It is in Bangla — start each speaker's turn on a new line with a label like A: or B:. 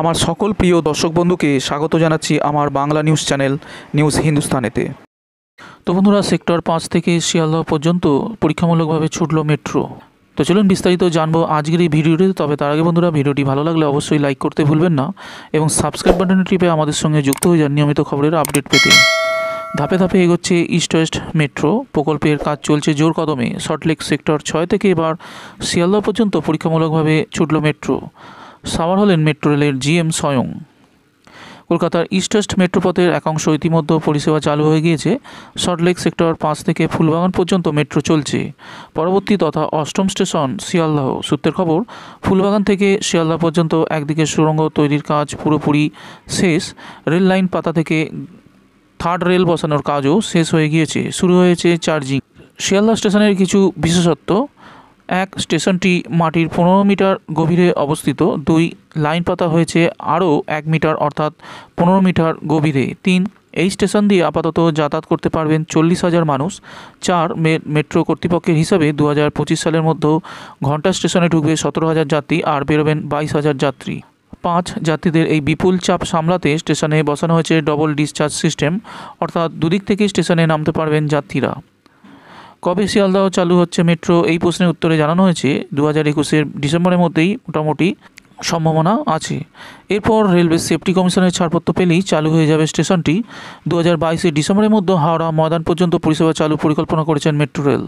A: আমার সকল প্রিয় দর্শক বন্ধুকে স্বাগত জানাচ্ছি আমার বাংলা নিউজ চ্যানেল নিউজ হিন্দুস্তানেতে। তো বন্ধুরা, সেক্টর পাঁচ থেকে শিয়ালদহ পর্যন্ত পরীক্ষামূলকভাবে ছুটল মেট্রো। তো চলুন বিস্তারিত জানব আজকের এই ভিডিওটি তবে তার আগে বন্ধুরা, ভিডিওটি ভালো লাগলে অবশ্যই লাইক করতে ভুলবেন না এবং সাবস্ক্রাইব বাটনে টিপে আমাদের সঙ্গে যুক্ত হয়ে যান নিয়মিত খবরের আপডেট পেতে। ধাপে ধাপে এগোচ্ছে ইস্ট ওয়েস্ট মেট্রো প্রকল্পের কাজ চলছে জোর কদমে। সল্টলেক সেক্টর ছয় থেকে এবার শিয়ালদহ পর্যন্ত পরীক্ষামূলকভাবে ছুটল মেট্রো। সাওয়ার হলেন মেট্রো রেলের জিএম স্বয়ং। কলকাতার ইস্ট ওয়েস্ট মেট্রোপথের একাংশ ইতিমধ্যে পরিষেবা চালু হয়ে গিয়েছে। সল্টলেক সেক্টর পাঁচ থেকে ফুলবাগান পর্যন্ত মেট্রো চলছে। পরবর্তী তথা অষ্টম স্টেশন শিয়ালদাহ। সূত্রের খবর, ফুলবাগান থেকে শিয়ালদাহ পর্যন্ত একদিকে সুড়ঙ্গ তৈরির কাজ পুরোপুরি শেষ। রেল লাইন পাতা থেকে থার্ড রেল বসানোর কাজও শেষ হয়ে গিয়েছে। শুরু হয়েছে চার্জিং। শিয়ালদা স্টেশনের কিছু বিশেষত্ব এক স্টেশনটি মাটির পনেরো মিটার গভীরে অবস্থিত। দুই লাইন পাতা হয়েছে আরও এক মিটার, অর্থাৎ পনেরো মিটার গভীরে। তিন, এই স্টেশন দিয়ে আপাতত যাতায়াত করতে পারবেন চল্লিশ হাজার মানুষ। চার মেট্রো কর্তৃপক্ষের হিসাবে দু হাজার পঁচিশ সালের মধ্যে ঘণ্টা স্টেশনে ঢুকবে সতেরো হাজার যাত্রী আর বেরোবেন বাইশ হাজার যাত্রী। পাঁচ, যাত্রীদের এই বিপুল চাপ সামলাতে স্টেশনে বসানো হয়েছে ডবল ডিসচার্জ সিস্টেম অর্থাৎ দুদিক থেকে স্টেশনে নামতে পারবেন যাত্রীরা। কবে শিয়ালদাহ চালু হচ্ছে মেট্রো? এই প্রশ্নের উত্তরে জানানো হয়েছে দু হাজার একুশের ডিসেম্বরের মধ্যেই মোটামুটি সম্ভাবনা আছে। এরপর রেলওয়ে সেফটি কমিশনের ছাড়পত্র পেলেই চালু হয়ে যাবে স্টেশনটি। দু হাজার বাইশে ডিসেম্বরের মধ্যে হাওড়া ময়দান পর্যন্ত পরিষেবা চালু পরিকল্পনা করেছেন মেট্রো রেল।